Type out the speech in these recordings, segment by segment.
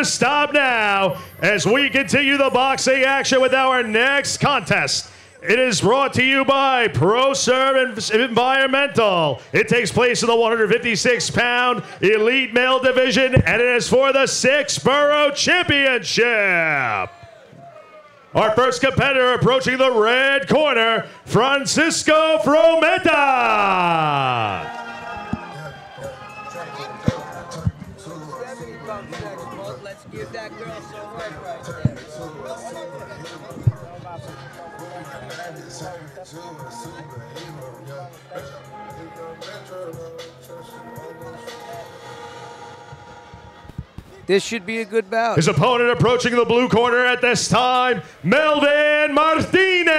to stop now as we continue the boxing action with our next contest. It is brought to you by ProServe Environmental. It takes place in the 156 pound elite male division, and it is for the six borough championship. Our first competitor approaching the red corner, Francisco Frometa. Let's that girl some work right there. This should be a good bout. His opponent approaching the blue corner at this time, Melvin Martinez.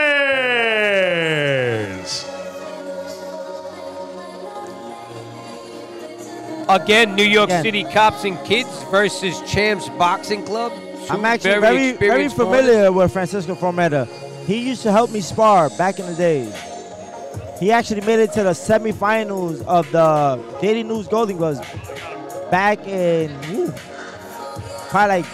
Again, New York Again. City Cops and Kids versus Champs Boxing Club. Two I'm actually very, very, experienced familiar with Francisco Frometa. He used to help me spar back in the days. He actually made it to the semifinals of the Daily News Golden Gloves back in, probably like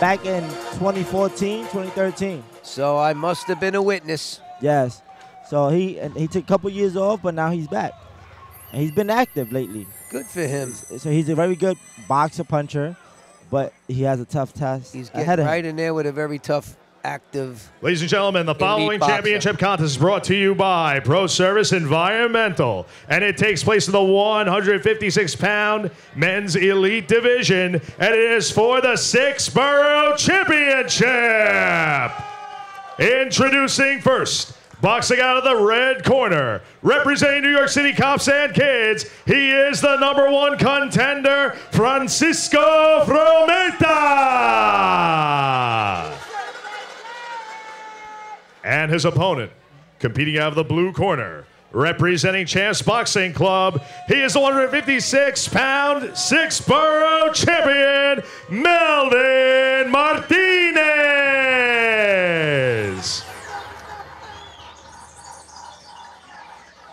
back in 2014, 2013. So I must have been a witness. Yes. So he and he took a couple years off, but now he's back. And he's been active lately. Good for him. So he's a very good boxer puncher, but he has a tough task He's ahead getting of him. right in there with a very tough, active. Ladies and gentlemen, the following boxer. championship contest is brought to you by Pro Service Environmental, and it takes place in the 156 pound men's elite division, and it is for the six borough championship. Introducing first, boxing out of the red corner, representing New York City Cops and Kids, he is the number one contender, Francisco Frometa. And his opponent, competing out of the blue corner, representing Chance Boxing Club, he is the 156 pound, six borough champion, Melvin Martinez.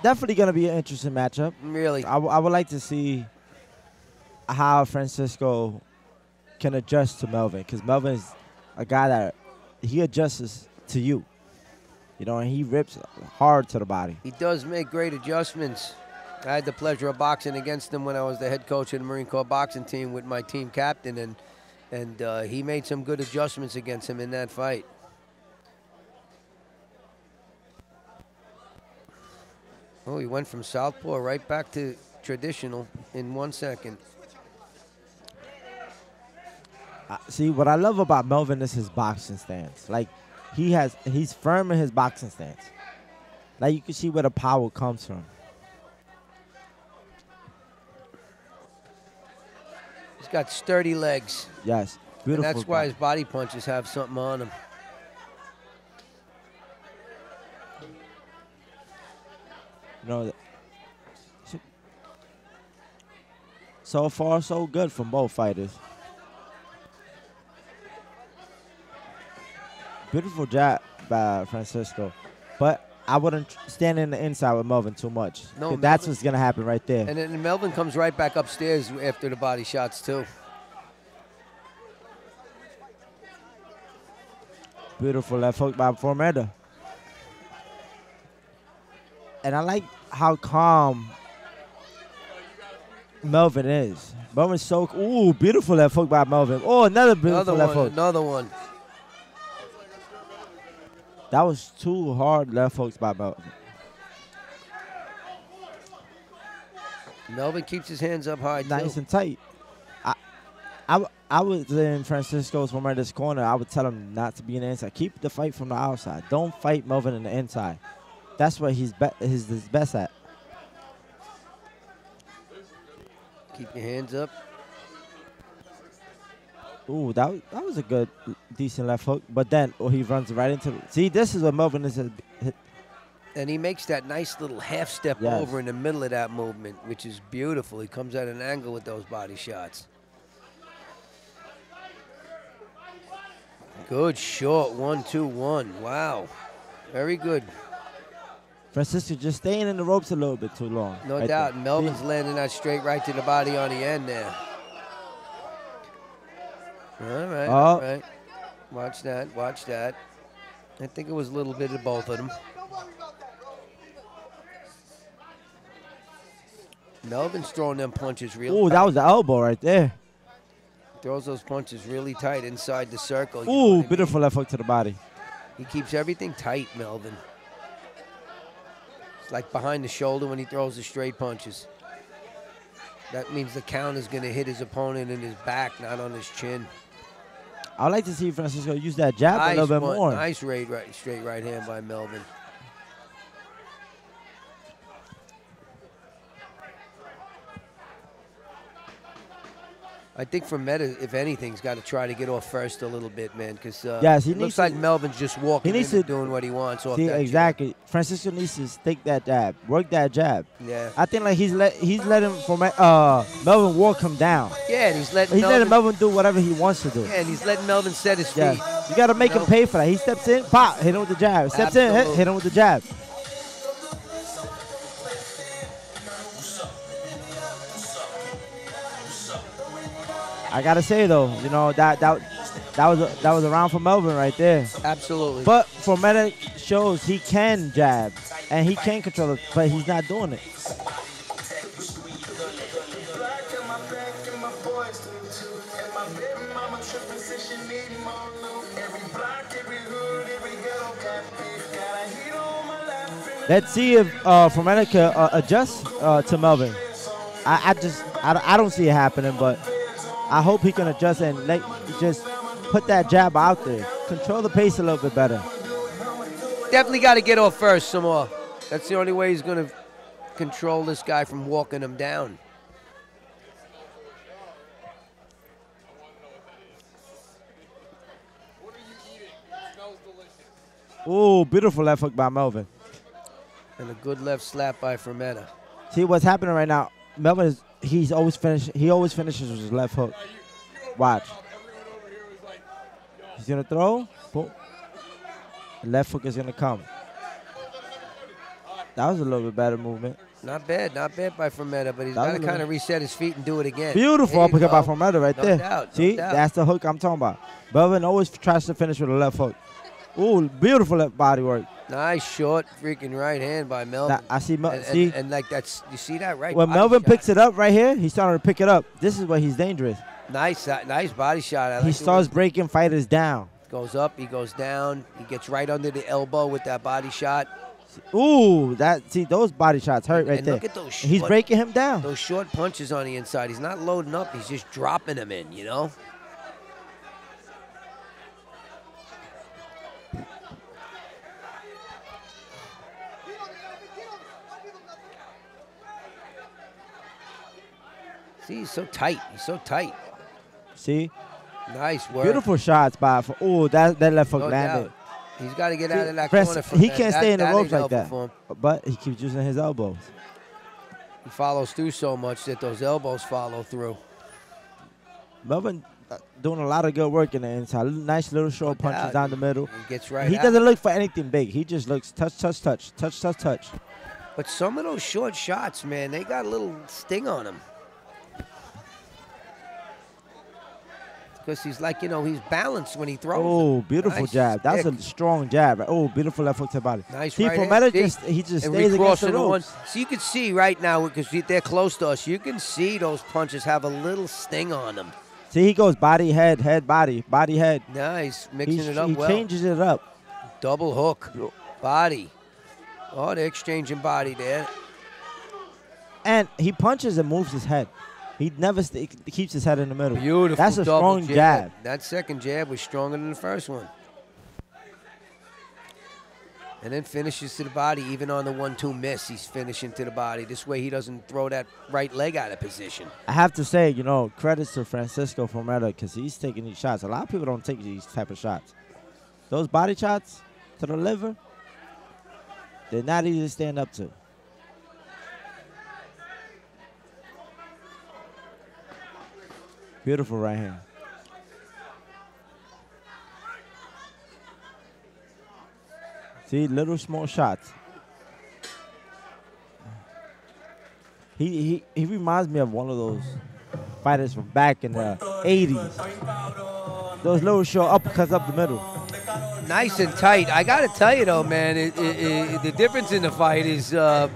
Definitely going to be an interesting matchup. Really. I, w- I would like to see how Francisco can adjust to Melvin because Melvin is a guy that he adjusts to you. You know, and he rips hard to the body. He does make great adjustments. I had the pleasure of boxing against him when I was the head coach of the Marine Corps boxing team with my team captain, and and uh, he made some good adjustments against him in that fight. Oh, he went from southpaw right back to traditional in one second. Uh, see, what I love about Melvin is his boxing stance. Like, he has, he's firm in his boxing stance. Like, you can see where the power comes from. He's got sturdy legs. Yes, And beautiful. that's why his body punches have something on him. Know, so- far so good from both fighters. Beautiful jab by Francisco, but I wouldn't stand in the inside with Melvin too much. No, 'cause that's what's gonna happen right there. And then Melvin comes right back upstairs after the body shots too. Beautiful left hook by Frometa. And I like how calm Melvin is. Melvin's so ooh, beautiful left hook by Melvin. Oh, another beautiful Another left one. hook. Another one. That was two hard left hooks by Melvin. Melvin keeps his hands up high Nice too. and tight. I, I, I was in Francisco's from this corner. I would tell him not to be in the inside. Keep the fight from the outside. Don't fight Melvin in the inside. That's what he's be- he's his best at. Keep your hands up. Ooh, that was, that was a good, decent left hook. But then, oh, he runs right into. See, this is what Melvin is. Uh, hit- And he makes that nice little half step Yes. over in the middle of that movement, which is beautiful. He comes at an angle with those body shots. Good short one, two, one. Wow. Very good. Francisco just staying in the ropes a little bit too long. No right doubt. there. Melvin's landing that straight right to the body on the end there. All right, Oh. all right. Watch that, watch that. I think it was a little bit of both of them. Melvin's throwing them punches real Ooh, tight. that was the elbow right there. Throws those punches really tight inside the circle. Ooh, what I mean? beautiful left hook to the body. He keeps everything tight, Melvin. Like behind the shoulder when he throws the straight punches. That means the count is going to hit his opponent in his back, not on his chin. I'd like to see Francisco use that jab nice a little bit one- more. Nice right, right, straight right hand by Melvin. I think Frometa, if anything, has got to try to get off first a little bit, man, because uh, Yes, he looks to- like Melvin's just walking he needs to- doing what he wants off See, that jab. exactly. Francisco needs to stick that jab, work that jab. Yeah. I think like he's let he's letting from uh Melvin walk him down. Yeah, and he's letting He's Melvin, letting Melvin do whatever he wants to do. Yeah, and he's letting Melvin set his Yeah, feet. you got to make him pay for that. He steps in, pop, hit him with the jab. Steps in, hit, hit him with the jab. I gotta say though, you know that that that was a, that was a round for Melvin right there. Absolutely. But for Medic shows he can jab and he can control it, but he's not doing it. Let's see if uh, Formanica uh, adjusts uh, to Melvin. I, I just I, I don't see it happening, but I hope he can adjust and let just put that jab out there, control the pace a little bit better. Definitely got to get off first some more. That's the only way he's going to control this guy from walking him down. Ooh, beautiful left hook by Melvin. And a good left slap by Frometa. See what's happening right now. Melvin is he's always finish he always finishes with his left hook. Watch. He's gonna throw. Boom. Left hook is gonna come. That was a little bit better movement. Not bad, not bad by Frometa, but he's got to kind of reset his feet and do it again. Beautiful you uppercut by. Frometa right No there. doubt, no See, doubt. that's the hook I'm talking about. Melvin always tries to finish with a left hook. Ooh, beautiful body work. Nice short freaking right hand by Melvin. That- I see Mel- and, and- see? and like that's you see that right? When Melvin shot. picks it up right here, he's starting to pick it up. This is where he's dangerous. nice, uh, nice body shot. I like He starts breaking fighters down. goes up, he goes down, he gets right under the elbow with that body shot. Ooh, that see those body shots hurt right and there. look at those And he's breaking him down. Those short punches on the inside. He's not loading up. He's just dropping them in. You know. See, he's so tight. He's so tight. See, Nice work. beautiful shots by. Oh, that that left hook No landed. doubt. He's got to get out of that Press- corner. He that. can't That- stay in the ropes like that. But he keeps using his elbows. He follows through so much that those elbows follow through. Melvin uh, doing a lot of good work in the inside. Nice little short punches down the middle. He gets right he out. doesn't look for anything big. He just looks touch, touch, touch, touch, touch, touch. But some of those short shots, man, they got a little sting on them. Because he's like, you know, he's balanced when he throws. Oh, beautiful Nice jab. That's stick. a strong jab. Oh, beautiful left hook to the body. Nice See, right Meta, just he just And stays against the ropes. So you can see right now, because they're close to us, you can see those punches have a little sting on them. See, he goes body, head, head, body, body, head. Nice, mixing He, it up he well. changes it up. Double hook, body. Oh, they're exchanging body there. And he punches and moves his head. He never st- he keeps his head in the middle. Beautiful. That's a strong jab. That second jab was stronger than the first one. And then finishes to the body, even on the one-two miss, he's finishing to the body. This way he doesn't throw that right leg out of position. I have to say, you know, credits to Francisco Frometa because he's taking these shots. A lot of people don't take these type of shots. Those body shots to the liver, they're not easy to stand up to. Beautiful right hand. See, little small shots. He, he he reminds me of one of those fighters from back in the 80s. those little short uppercuts up the middle. Nice and tight. I gotta tell you though, man, it, it, it, the difference in the fight is uh,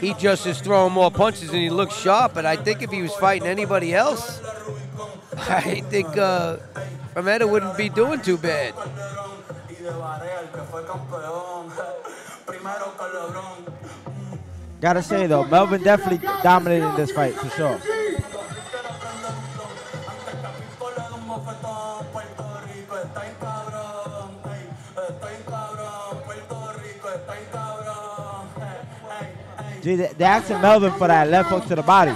he just is throwing more punches and he looks sharp. But I think if he was fighting anybody else, I think uh, wouldn't be doing too bad. Gotta say though, Melvin definitely dominated this fight for sure. Gee, they they asking Melvin for that left hook to the body.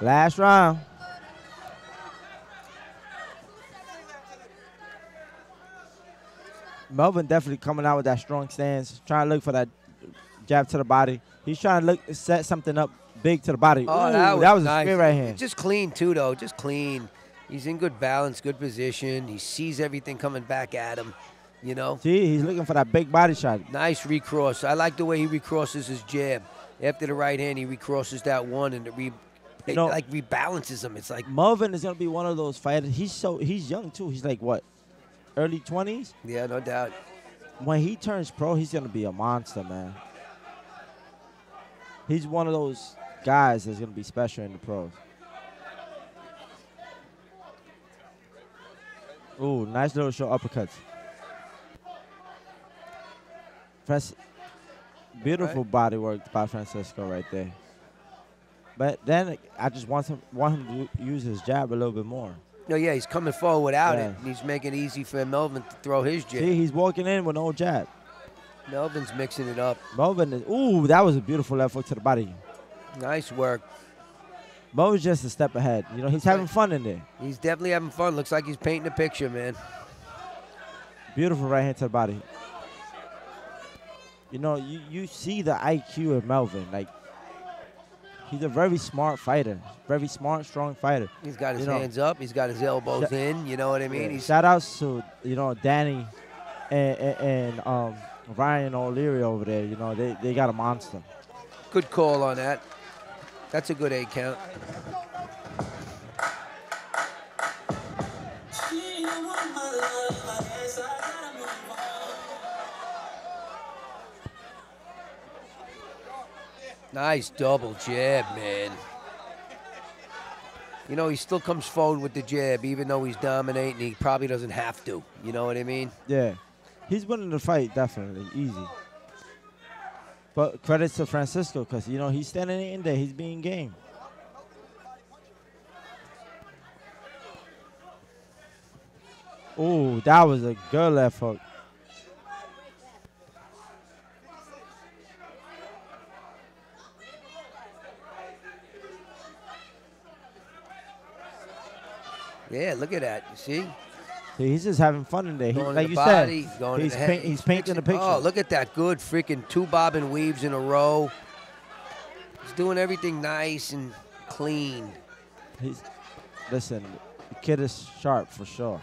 Last round. Melvin definitely coming out with that strong stance, trying to look for that jab to the body. He's trying to look set something up big to the body. Oh, Ooh, that was, that was nice. a right hand. Just clean too, though. Just clean. He's in good balance, good position. He sees everything coming back at him. You know, See, he's looking for that big body shot. nice recross. I like the way he recrosses his jab. After the right hand, he recrosses that one and it, re, it know- like rebalances him. It's like, Melvin is gonna be one of those fighters. He's so he's young too. He's like what, early twenties. yeah, no doubt. When he turns pro, he's gonna be a monster, man. He's one of those guys that's gonna be special in the pros. Ooh, nice little short uppercuts. Francis, beautiful body work by Francisco right there. But then I just want him want him to use his jab a little bit more. No, yeah, he's coming forward without Yeah. it. And he's making it easy for Melvin to throw his jab. See, he's walking in with no jab. Melvin's mixing it up. Melvin is ooh, that was a beautiful left hook to the body. Nice work. Melvin's just a step ahead. You know, he's having fun in there. He's definitely having fun. Looks like he's painting a picture, man. Beautiful right hand to the body. You know, you, you see the IQ of Melvin. Like, he's a very smart fighter. Very smart, strong fighter. He's got his You know- hands up. He's got his elbows Sh- in. You know what I mean? Yeah. He's Shout outs to, you know, Danny and, and, and um, Ryan O'Leary over there. You know, they, they got a monster. good call on that. That's a good eight count. Nice double jab, man. You know, he still comes forward with the jab, even though he's dominating. He probably doesn't have to. You know what I mean? Yeah. He's winning the fight, definitely. Easy. But credits to Francisco because, you know, he's standing in there. He's being game. Ooh, that was a good left hook. Yeah, look at that. You see? He's just having fun there. He, Going to like you body, said, he's, the head. paint, he's painting a picture. Oh, look at that good freaking two bob and weaves in a row. He's doing everything nice and clean. He's, listen, the kid is sharp for sure.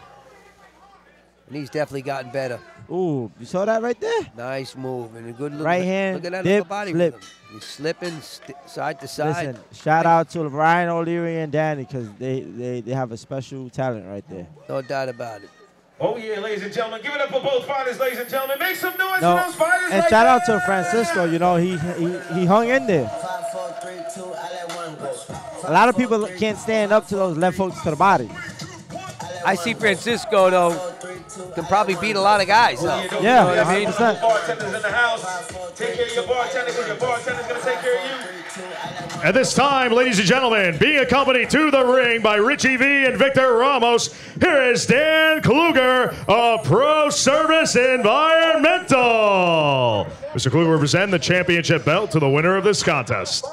And he's definitely gotten better. Ooh, you saw that right there? Nice move and a good look. Right hand, Look at that dip, upper body flip. He's slipping st- side to side. Listen, shout out to Ryan O'Leary and Danny because they, they, they have a special talent right there. No doubt about it. Oh yeah, ladies and gentlemen, give it up for both fighters, ladies and gentlemen. Make some noise No, for those fighters. and right shout out to Francisco. You know, he, he he hung in there. Five, four, three, two, I let one go. A lot of people can't stand up to those left hooks to the body. I see Francisco, though, can probably beat a lot of guys, though. don't Yeah, forget, I mean? 100%. Bartenders in the house. Take care of your bartender because your bartender's gonna take care of you. At this time, ladies and gentlemen, being accompanied to the ring by Richie V and Victor Ramos, here is Dan Kluger of Pro Service Environmental. Mr. Kluger will present the championship belt to the winner of this contest.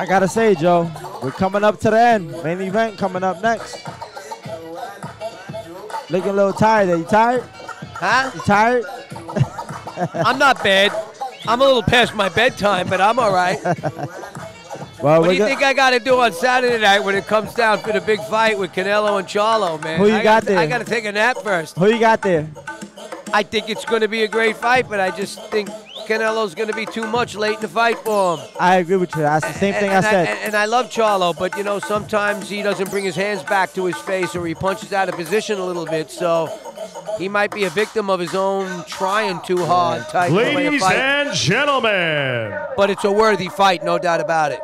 I gotta say, Joe, we're coming up to the end. Main event coming up next. Looking a little tired. Are you tired? Huh? You tired? I'm not bad. I'm a little past my bedtime, but I'm all right. Well, What do you think I got to do on Saturday night when it comes down for the big fight with Canelo and Charlo, man? Who you I got there? I got to take a nap first. who you got there? I think it's going to be a great fight, but I just think Canelo's going to be too much late in the fight for him. I agree with you. That's the same thing I and, said. and, and I love Charlo, but you know sometimes he doesn't bring his hands back to his face or he punches out of position a little bit, so he might be a victim of his own trying too hard type of way of Ladies fight. and gentlemen, But it's a worthy fight, no doubt about it.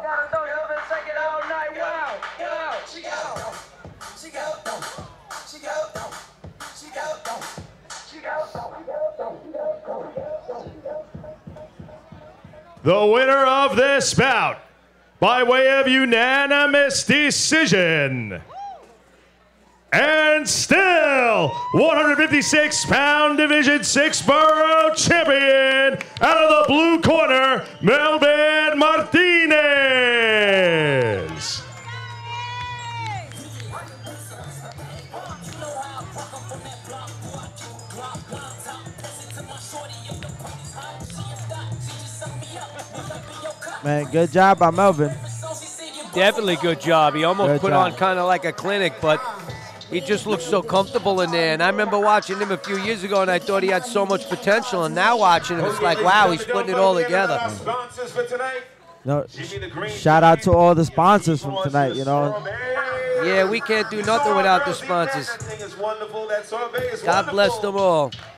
The winner of this bout, by way of unanimous decision, and still 156 pound division six borough champion out of the blue corner, Melvin Martinez. Man, good job by Melvin. Definitely good job. He almost Good put job. on kind of like a clinic, but he just looks so comfortable in there. And I remember watching him a few years ago, and I thought he had so much potential. And now watching him, it's like, wow, he's putting it all together. Sponsors for tonight. No, Jimmy the Green shout out to all the sponsors from tonight. You know, Yeah, we can't do nothing without the sponsors. Everything is wonderful. That sorbet is God bless them all.